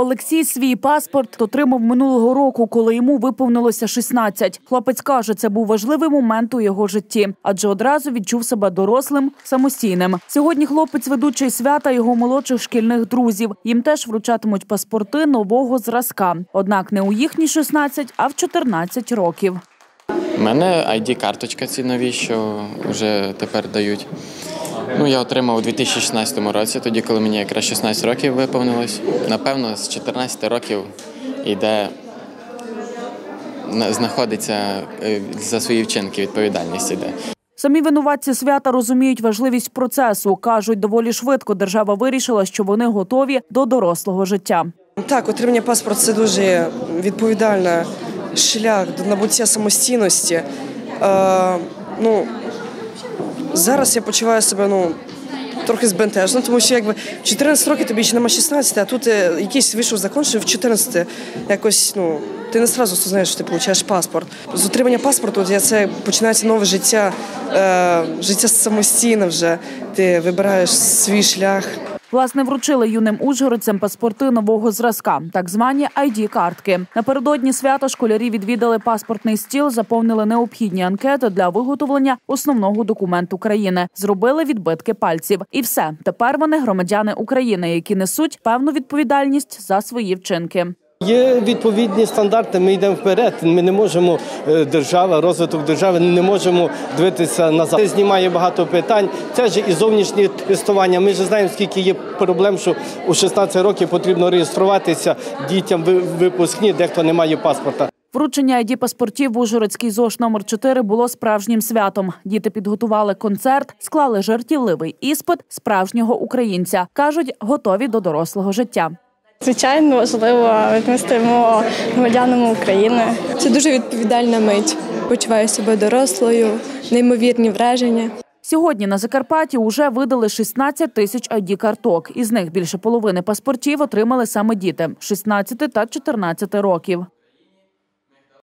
Олексій свій паспорт отримав минулого року, коли йому виповнилося 16. Хлопець каже, це був важливий момент у його житті, адже одразу відчув себе дорослим, самостійним. Сьогодні хлопець ведучий свята його молодших шкільних друзів. Їм теж вручатимуть паспорти нового зразка. Однак не у їхні 16, а в 14 років. У мене ID-карточка ці нові, що вже тепер дають. Ну, я отримав у 2016 році, тоді, коли мені якраз 16 років виповнилось. Напевно, з 14 років йде, знаходиться е, за свої вчинки відповідальність іде. Самі винуватці свята розуміють важливість процесу. кажуть, доволі швидко держава вирішила, що вони готові до дорослого життя. Так, отримання паспорта це дуже відповідальний шлях до набуття самостійності. Е, ну, зараз я почуваю себе ну, трохи збентежно, тому що якби в 14 років тобі ще нема 16, а тут е, якийсь вийшов закон, що в 14 якось ну. Ти не зразу знаєш, що ти получаєш паспорт. З отримання паспорту я це починається нове життя, е, життя самостійне вже. Ти вибираєш свій шлях. Власне, вручили юним ужгородцям паспорти нового зразка, так звані ID-картки. Напередодні свята школярі відвідали паспортний стіл, заповнили необхідні анкети для виготовлення основного документу країни, зробили відбитки пальців. І все тепер вони громадяни України, які несуть певну відповідальність за свої вчинки. Є відповідні стандарти. Ми йдемо вперед. Ми не можемо е, держава, розвиток держави не можемо дивитися назад. Це знімає багато питань. Це ж і зовнішнє тестування. Ми ж знаємо, скільки є проблем, що у 16 років потрібно реєструватися дітям ви- випускні, дехто не має паспорта. Вручення id паспортів в Ужгородський ЗОЖ номер 4 було справжнім святом. Діти підготували концерт, склали жартівливий іспит справжнього українця. кажуть, готові до дорослого життя. Звичайно, важливо відмістимо громадянам України. Це дуже відповідальна мить. Почуваю себе дорослою, неймовірні враження. Сьогодні на Закарпатті уже видали 16 тисяч id карток. Із них більше половини паспортів отримали саме діти 16 та 14 років.